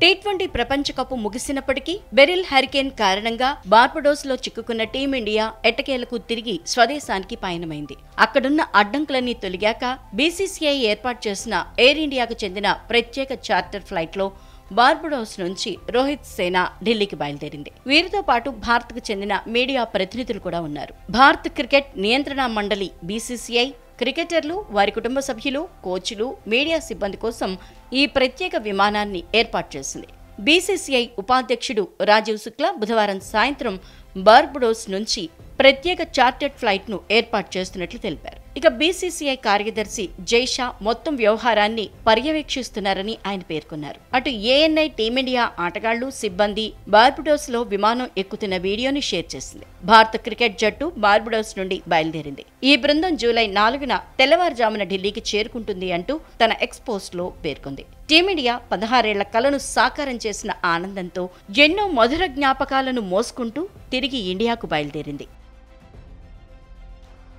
Tea twenty ప్రపంచ cup ముగిసినప్పటికీ Beryl hurricane కారణంగా బార్బడోస్లో చిక్కుకున్న టీమిండియా ఎట్టకేలకు తిరిగి స్వదేశానికి పయనమైంది. అక్కడున్న అడ్డంకులన్నీ తొలిగాక బీసీసీఐ ఏర్పాటు చేసిన ఎయిర్ ఇండియాకు చెందిన ప్రత్యేక చార్టర్ ఫ్లైట్లో బార్బడోస్ నుంచి రోహిత్ సేనా ఢిల్లీకి బయలుదేరింది. వీరితో పాటు భారత్కు చెందిన మీడియా ప్రతినిధులు కూడా ఉన్నారు. భారత్ క్రికెట్ నియంత్రణ మండలి బీసీసీఐ క్రికెటర్లు వారి కుటుంబ సభ్యులు కోచ్లు మీడియా సిబ్బంది కోసం ఈ ప్రత్యేక విమానాన్ని ఏర్పాటు చేసింది. బీసీసీఐ ఉపాధ్యక్షుడు రాజీవ్ శుక్లా బుధవారం సాయంత్రం బార్బడోస్ నుంచి ప్రత్యేక చార్టెడ్ ఫ్లైట్ను ఏర్పాటు చేస్తున్నట్లు తెలిపారు. ఇక బీసీసీఐ కార్యదర్శి జైషా మొత్తం వ్యవహారాన్ని పర్యవేక్షిస్తున్నారని ఆయన పేర్కొన్నారు. అటు ఏఎన్ఐ టీమిండియా ఆటగాళ్ళు సిబ్బంది బార్బుడోస్లో విమానం ఎక్కుతున్న వీడియోని షేర్ చేసింది. భారత క్రికెట్ జట్టు బార్బుడోస్ నుండి బయలుదేరింది. ఈ బృందం జూలై నాలుగున తెల్లవారుజామున ఢిల్లీకి చేరుకుంటుంది అంటూ తన ఎక్స్పోస్ట్లో పేర్కొంది. టీమిండియా పదహారేళ్ళ కలను సాకారం చేసిన ఆనందంతో ఎన్నో మధుర జ్ఞాపకాలను మోసుకుంటూ తిరిగి ఇండియాకు బయలుదేరింది.